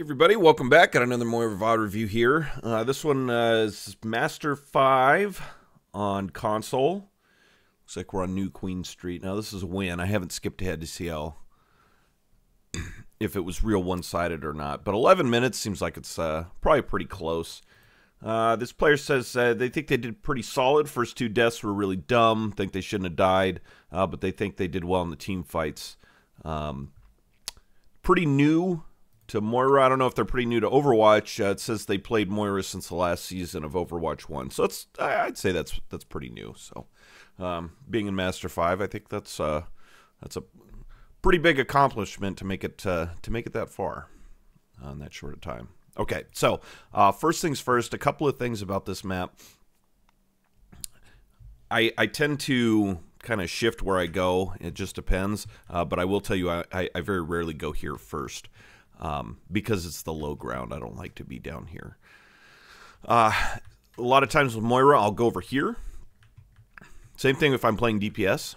Everybody, welcome back. Got another Moira VOD review here. Uh, this one uh, is Master 5 on console. Looks like we're on New Queen Street. Now this is a win. I haven't skipped ahead to see how if it was real one-sided or not. But 11 minutes seems like it's uh, probably pretty close. Uh, this player says uh, they think they did pretty solid. First two deaths were really dumb. Think they shouldn't have died, uh, but they think they did well in the team fights. Um, pretty new to Moira. I don't know if they're pretty new to Overwatch. Uh, it says they played Moira since the last season of Overwatch One, so it's I'd say that's that's pretty new. So, um, being in Master Five, I think that's uh, that's a pretty big accomplishment to make it uh, to make it that far on that short of time. Okay, so uh, first things first, a couple of things about this map. I I tend to kind of shift where I go. It just depends. Uh, but I will tell you, I, I, I very rarely go here first um, because it's the low ground. I don't like to be down here. Uh, a lot of times with Moira, I'll go over here. Same thing if I'm playing DPS.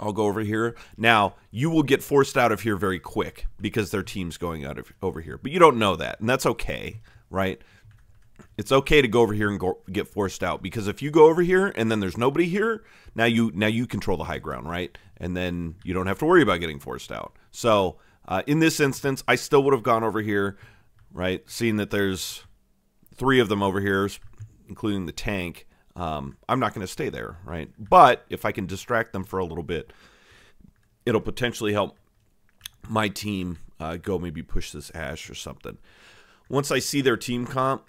I'll go over here. Now, you will get forced out of here very quick because their team's going out of over here. But you don't know that, and that's okay, right? It's okay to go over here and go, get forced out because if you go over here and then there's nobody here, now you now you control the high ground, right? And then you don't have to worry about getting forced out. So uh, in this instance, I still would have gone over here, right? Seeing that there's three of them over here, including the tank. Um, I'm not going to stay there, right? But if I can distract them for a little bit, it'll potentially help my team uh, go maybe push this Ashe or something. Once I see their team comp,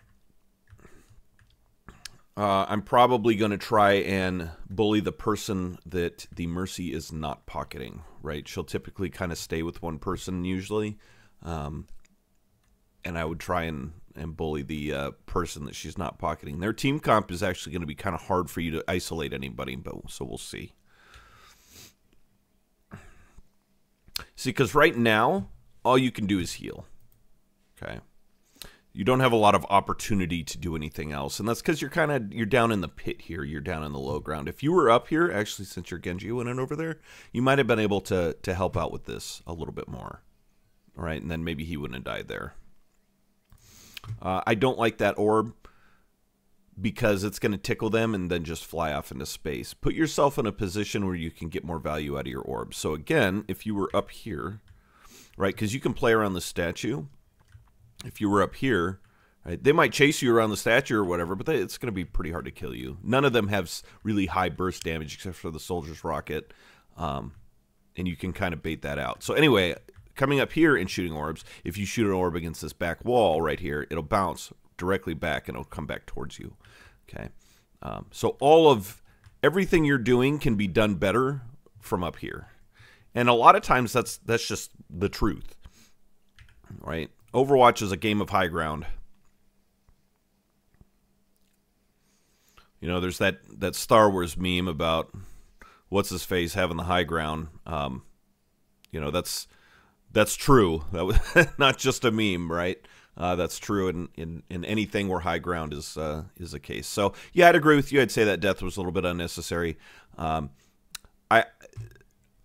uh, I'm probably going to try and bully the person that the Mercy is not pocketing, right? She'll typically kind of stay with one person usually. Um, and I would try and, and bully the uh, person that she's not pocketing. Their team comp is actually going to be kind of hard for you to isolate anybody, but so we'll see. See, because right now, all you can do is heal. Okay you don't have a lot of opportunity to do anything else. And that's because you're kind of you're down in the pit here you're down in the low ground. If you were up here actually since your genji went in over there you might have been able to to help out with this a little bit more all right and then maybe he wouldn't have died there. Uh, i don't like that orb because it's going to tickle them and then just fly off into space. Put yourself in a position where you can get more value out of your orb. So again if you were up here right because you can play around the statue if you were up here, right, they might chase you around the statue or whatever, but they, it's going to be pretty hard to kill you. None of them have really high burst damage except for the soldier's rocket, um, and you can kind of bait that out. So anyway, coming up here and shooting orbs, if you shoot an orb against this back wall right here, it'll bounce directly back and it'll come back towards you. Okay, um, so all of everything you're doing can be done better from up here, and a lot of times that's that's just the truth, right? Overwatch is a game of high ground. You know, there's that, that Star Wars meme about what's his face having the high ground. Um, you know, that's that's true. That was not just a meme, right? Uh, that's true in, in, in anything where high ground is uh, is a case. So yeah, I'd agree with you. I'd say that death was a little bit unnecessary. Um, I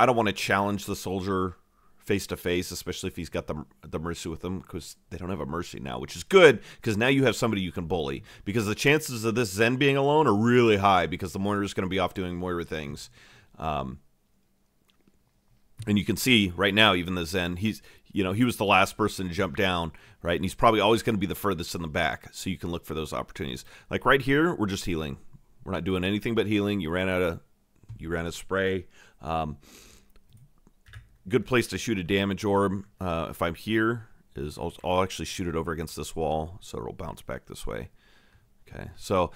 I don't want to challenge the soldier face to face, especially if he's got the the mercy with him, because they don't have a mercy now, which is good because now you have somebody you can bully. Because the chances of this Zen being alone are really high because the Moira is going to be off doing Moira things. Um, and you can see right now, even the Zen, he's you know he was the last person to jump down, right? And he's probably always going to be the furthest in the back, so you can look for those opportunities. Like right here, we're just healing. We're not doing anything but healing. You ran out of you ran a spray. Um, good place to shoot a damage orb. Uh, if I'm here, is I'll, I'll, actually shoot it over against this wall, so it'll bounce back this way. Okay, so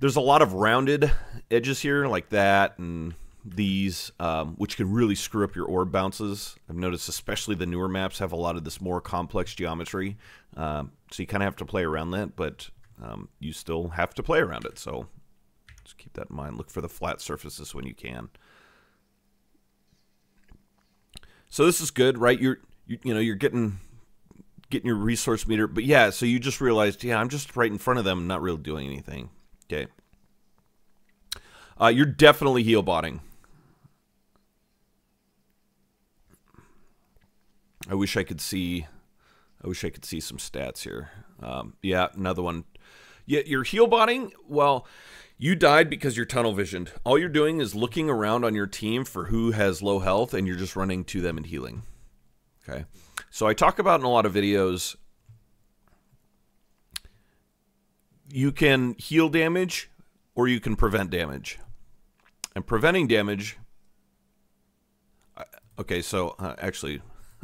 there's a lot of rounded edges here, like that, and these, um, which can really screw up your orb bounces. I've noticed, especially the newer maps have a lot of this more complex geometry, um, so you kind of have to play around that, but um, you still have to play around it. So just keep that in mind. Look for the flat surfaces when you can. So this is good, right? You're you, you know you're getting getting your resource meter, but yeah. So you just realized, yeah, I'm just right in front of them, not really doing anything. Okay. Uh, you're definitely heal botting. I wish I could see I wish I could see some stats here. Um, yeah, another one. Yeah, your heal botting. Well, you died because you're tunnel visioned. All you're doing is looking around on your team for who has low health, and you're just running to them and healing. Okay. So I talk about in a lot of videos. You can heal damage, or you can prevent damage. And preventing damage. Okay, so uh, actually,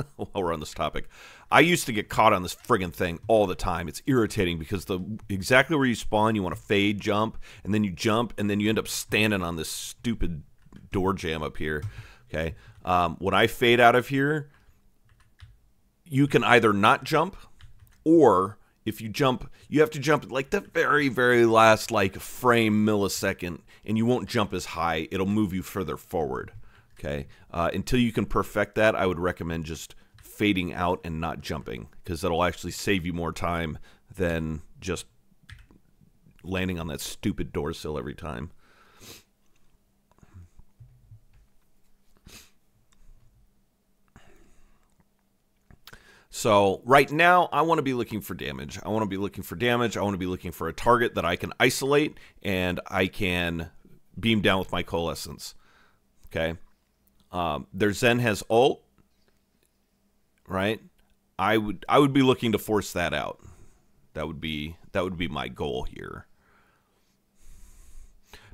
while we're on this topic, I used to get caught on this friggin' thing all the time. It's irritating because the exactly where you spawn, you want to fade jump, and then you jump, and then you end up standing on this stupid door jamb up here. Okay, um, when I fade out of here, you can either not jump, or if you jump, you have to jump like the very, very last like frame millisecond, and you won't jump as high. It'll move you further forward. Okay, uh, until you can perfect that, I would recommend just fading out and not jumping because that'll actually save you more time than just landing on that stupid door sill every time. So right now, I want to be looking for damage. I want to be looking for damage. I want to be looking for a target that I can isolate and I can beam down with my coalescence. Okay. Um, their Zen has ult, right? I would I would be looking to force that out. That would be that would be my goal here.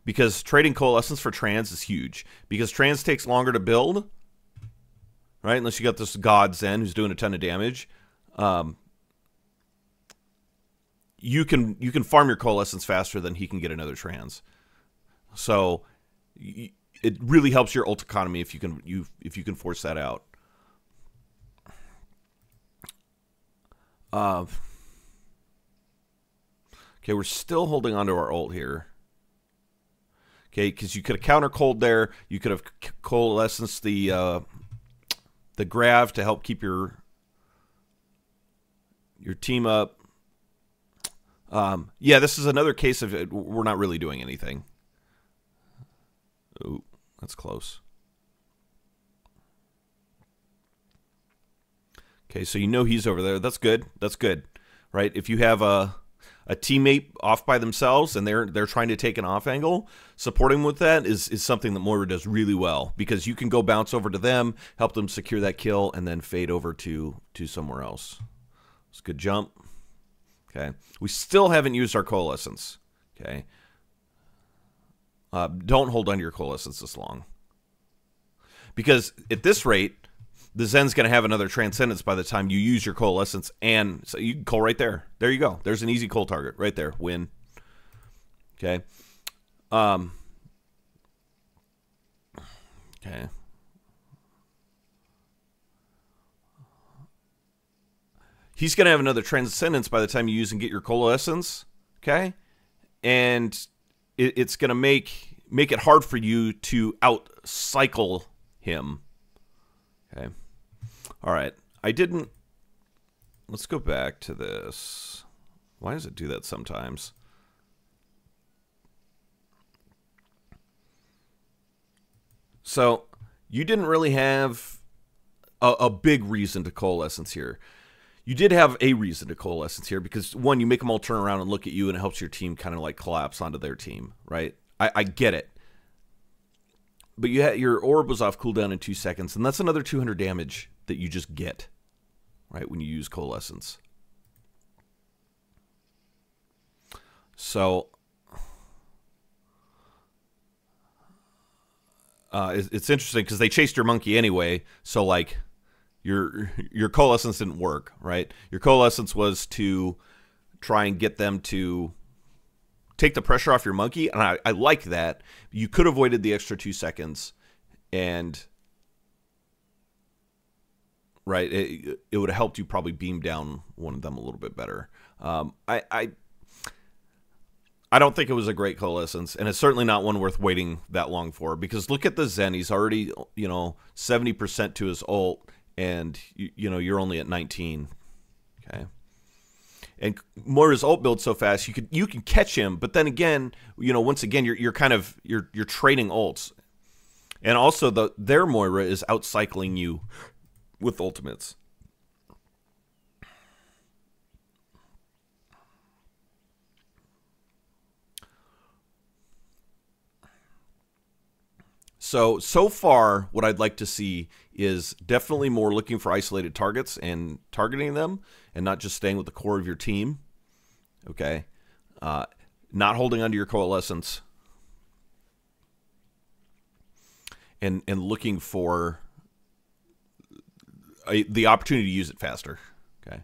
Because trading coalescence for trans is huge. Because trans takes longer to build, right? Unless you got this God Zen who's doing a ton of damage. Um, you can you can farm your coalescence faster than he can get another trans. So it really helps your ult economy if you can you if you can force that out. Uh, okay, we're still holding on to our ult here. Okay, because you could have counter cold there. You could have coalescence the uh, the grav to help keep your your team up. Um, yeah, this is another case of we're not really doing anything. Ooh. That's close. Okay, so you know he's over there. That's good. That's good. Right? If you have a a teammate off by themselves and they're they're trying to take an off angle, supporting with that is is something that Moira does really well because you can go bounce over to them, help them secure that kill, and then fade over to to somewhere else. It's a good jump. Okay. We still haven't used our coalescence. Okay. Uh, don't hold on to your coalescence this long. Because at this rate, the Zen's going to have another Transcendence by the time you use your coalescence. And so you can right there. There you go. There's an easy coal target right there. Win. Okay. Um, okay. He's going to have another Transcendence by the time you use and get your coalescence. Okay. And it, it's going to make make it hard for you to outcycle him. Okay. All right. I didn't. Let's go back to this. Why does it do that sometimes? So you didn't really have a, a, big reason to coalescence here you did have a reason to coalescence here because one, you make them all turn around and look at you, and it helps your team kind of like collapse onto their team, right? I, I get it, but you had your orb was off cooldown in two seconds, and that's another 200 damage that you just get, right? When you use coalescence. So uh, it's, it's interesting because they chased your monkey anyway. So like your your coalescence didn't work, right? Your coalescence was to try and get them to take the pressure off your monkey, and I, I like that. You could have avoided the extra two seconds, and right, it, it would have helped you probably beam down one of them a little bit better. Um, I, I I don't think it was a great coalescence, and it's certainly not one worth waiting that long for. Because look at the Zen; he's already you know seventy percent to his ult and you, you know you're only at 19. Okay. And Moira's ult build so fast you could you can catch him, but then again, you know, once again you're you're kind of you're you're trading ults. And also the their Moira is outcycling you with ultimates. So, so far, what I'd like to see is definitely more looking for isolated targets and targeting them and not just staying with the core of your team. Okay. Uh, not holding onto your coalescence and, and looking for a, the opportunity to use it faster. Okay.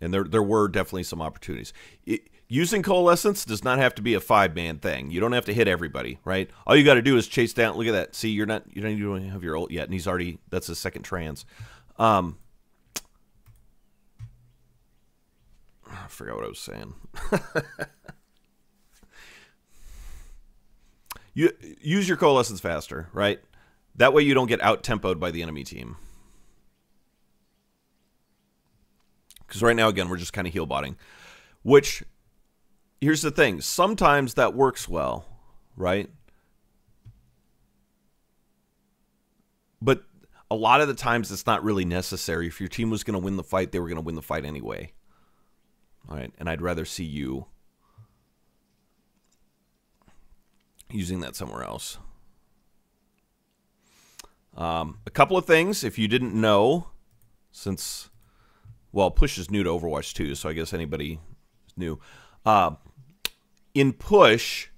And there, there were definitely some opportunities. It, using coalescence does not have to be a five man thing. You don't have to hit everybody, right? All you got to do is chase down. Look at that. See, you're not you don't even have your ult yet, and he's already that's his second trans. Um, I forgot what I was saying. you use your coalescence faster, right? That way you don't get out tempoed by the enemy team. Because right now, again, we're just kind of heal botting, which here's the thing sometimes that works well, right? But a lot of the times it's not really necessary. If your team was going to win the fight, they were going to win the fight anyway. All right, and I'd rather see you using that somewhere else. Um, a couple of things, if you didn't know, since well, push is new to Overwatch 2, so I guess anybody is new. Uh, in push,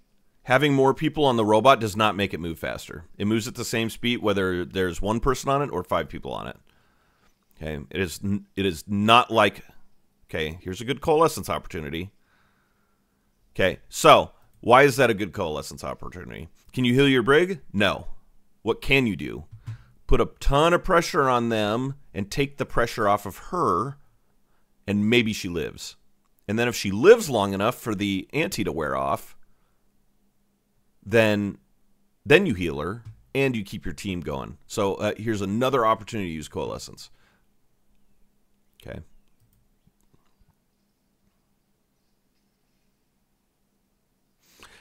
having more people on the robot does not make it move faster. It moves at the same speed whether there's one person on it or five people on it. Okay, it is it is not like okay. Here's a good coalescence opportunity. Okay, so why is that a good coalescence opportunity? Can you heal your brig? No. What can you do? Put a ton of pressure on them and take the pressure off of her, and maybe she lives. And then if she lives long enough for the anti to wear off, then then you heal her and you keep your team going. So uh, here's another opportunity to use coalescence. Okay.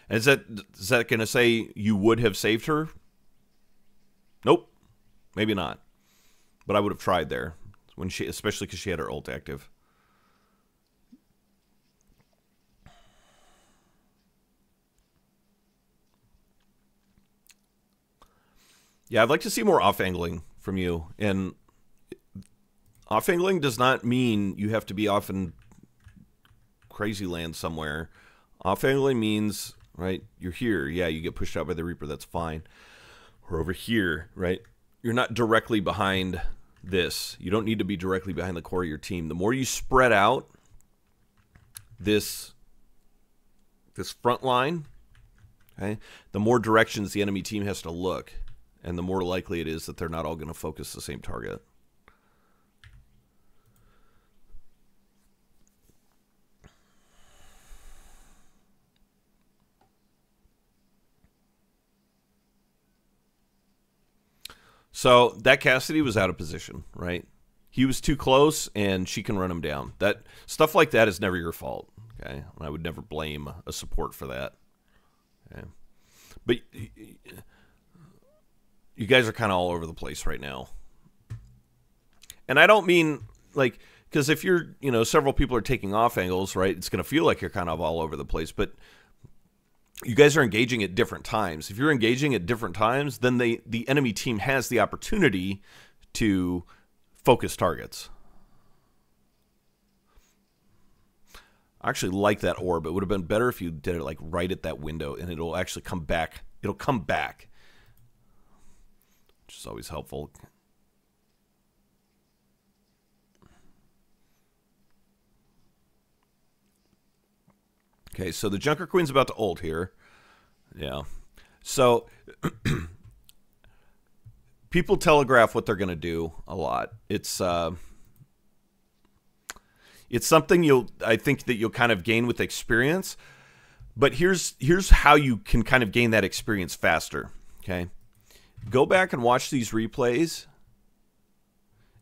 Is that is that going to say you would have saved her? Nope, maybe not. But I would have tried there when she, especially because she had her ult active. Yeah, I'd like to see more off angling from you. And off angling does not mean you have to be off in crazy land somewhere. Off angling means, right, you're here. Yeah, you get pushed out by the Reaper. That's fine. Or over here, right? You're not directly behind this. You don't need to be directly behind the core of your team. The more you spread out this this front line, okay, the more directions the enemy team has to look and the more likely it is that they're not all going to focus the same target. So that Cassidy was out of position, right? He was too close, and she can run him down. That stuff like that is never your fault. Okay, I would never blame a support for that. Okay, but you guys are kind of all over the place right now. And I don't mean like because if you're, you know, several people are taking off angles, right? It's going to feel like you're kind of all over the place, but you guys are engaging at different times. If you're engaging at different times, then they the enemy team has the opportunity to focus targets. I actually like that orb. It would have been better if you did it like right at that window and it'll actually come back. It'll come back which is always helpful. Okay, so the Junker Queen's about to ult here. Yeah. So people telegraph what they're going to do a lot. It's uh it's something you'll I think that you'll kind of gain with experience. But here's here's how you can kind of gain that experience faster, okay? Go back and watch these replays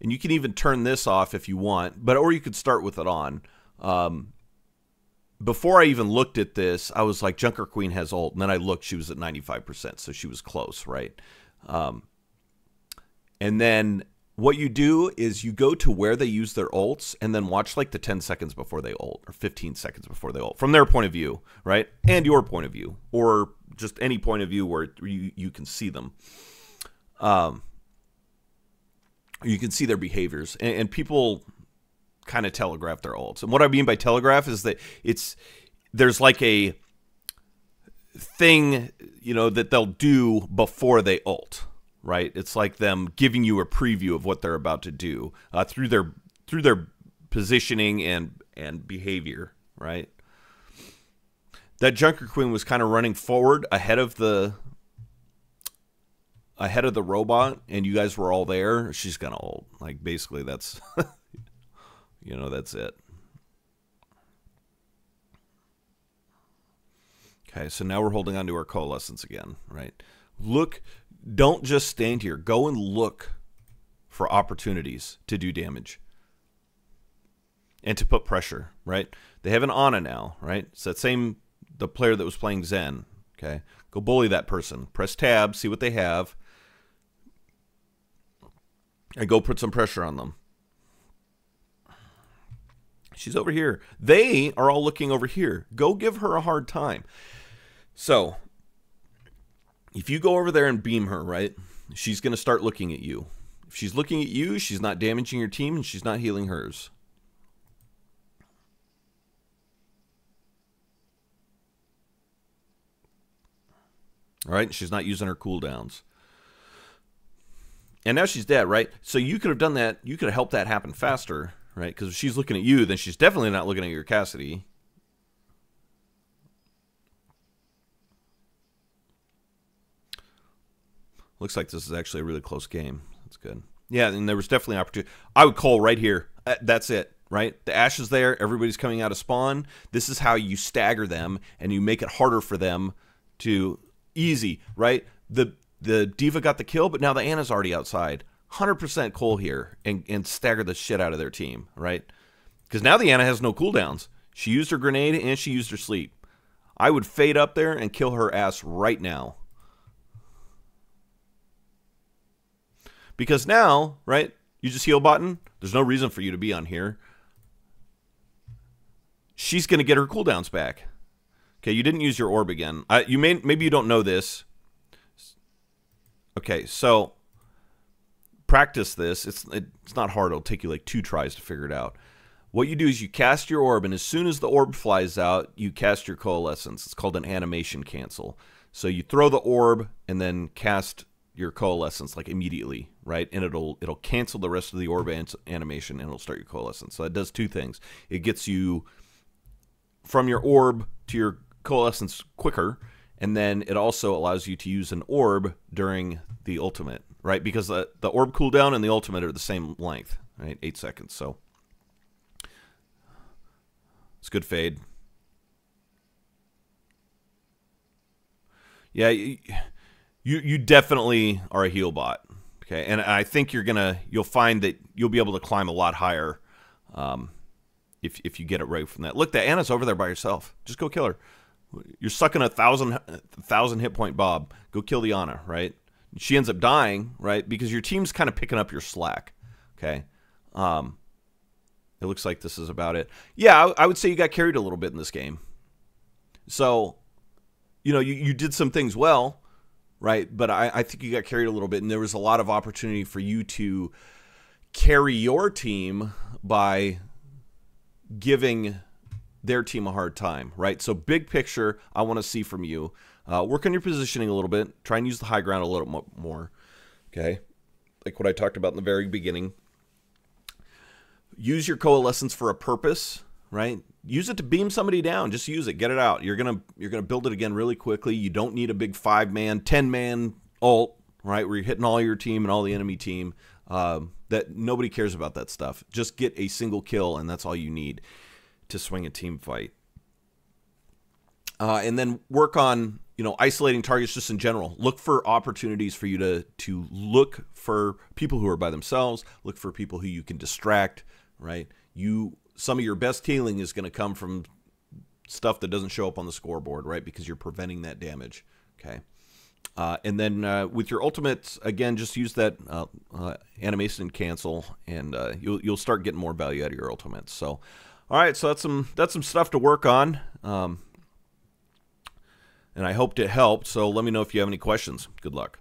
and you can even turn this off if you want but or you could start with it on. Um, before i even looked at this i was like junker queen has ult and then i looked she was at 95% so she was close right? Um, and then what you do is you go to where they use their ults and then watch like the 10 seconds before they ult or 15 seconds before they ult from their point of view right? And your point of view or just any point of view where you, you can see them. Um, you can see their behaviors, and, and people kind of telegraph their ults. And what I mean by telegraph is that it's there's like a thing, you know, that they'll do before they ult, right? It's like them giving you a preview of what they're about to do uh, through their through their positioning and and behavior, right? That Junker Queen was kind of running forward ahead of the ahead of the robot and you guys were all there, she's gonna ult. Like basically that's you know, that's it. Okay, so now we're holding on to our coalescence again, right? Look, don't just stand here. Go and look for opportunities to do damage and to put pressure, right? They have an Ana now, right? It's that same the player that was playing Zen. Okay, go bully that person. Press tab, see what they have, and go put some pressure on them. She's over here. They are all looking over here. Go give her a hard time. So, if you go over there and beam her, right, she's going to start looking at you. If she's looking at you, she's not damaging your team and she's not healing hers. Right, she's not using her cooldowns. And now she's dead, right? So you could have done that. You could have helped that happen faster, right? Because if she's looking at you, then she's definitely not looking at your Cassidy. Looks like this is actually a really close game. That's good. Yeah, and there was definitely an opportunity. I would call right here. Uh, that's it, right? The Ashe is there. Everybody's coming out of spawn. This is how you stagger them and you make it harder for them to easy, right? The the D.Va got the kill, but now the Ana's already outside. 100% coal here and, and stagger the shit out of their team, right? Because now the Ana has no cooldowns. She used her grenade and she used her sleep. I would fade up there and kill her ass right now. Because now, right, you just heal botting. There's no reason for you to be on here. She's going to get her cooldowns back. Okay, you didn't use your orb again. You may maybe you don't know this. Okay, so practice this. It's it's not hard. It'll take you like two tries to figure it out. What you do is you cast your orb, and as soon as the orb flies out, you cast your coalescence. It's called an animation cancel. So you throw the orb and then cast your coalescence like immediately, right? And it'll it'll cancel the rest of the orb animation and it'll start your coalescence. So it does two things. It gets you from your orb to your coalescence quicker, and then it also allows you to use an orb during the ultimate, right? Because the, the orb cooldown and the ultimate are the same length, right? Eight seconds. So it's good fade. Yeah, you, you definitely are a heal bot. Okay, and I think you're gonna you'll find that you'll be able to climb a lot higher um, if if you get it right from that. Look, that Ana's over there by herself. Just go kill her. You're sucking a thousand thousand hit point Bob. Go kill the Ana, right? She ends up dying, right? Because your team's kind of picking up your slack. Okay. Um, it looks like this is about it. Yeah, I, I would say you got carried a little bit in this game. So, you know, you, you did some things well, right? But I, I think you got carried a little bit, and there was a lot of opportunity for you to carry your team by giving their team a hard time, right? So, big picture, I want to see from you. Uh, work on your positioning a little bit. Try and use the high ground a little more. Okay, like what I talked about in the very beginning. Use your coalescence for a purpose, right? Use it to beam somebody down. Just use it. Get it out. You're gonna you're gonna build it again really quickly. You don't need a big five man, ten man ult, right? Where you're hitting all your team and all the enemy team. Um, that nobody cares about that stuff. Just get a single kill, and that's all you need to swing a team fight. Uh, and then work on you know isolating targets just in general. Look for opportunities for you to to look for people who are by themselves. Look for people who you can distract. Right, you some of your best healing is going to come from stuff that doesn't show up on the scoreboard, right? Because you're preventing that damage. Okay. Uh, and then uh, with your ultimates, again, just use that uh, uh animation cancel, and uh, you'll you'll start getting more value out of your ultimates. So, all right, so that's some that's some stuff to work on. Um, and I hoped it helped. So let me know if you have any questions. Good luck.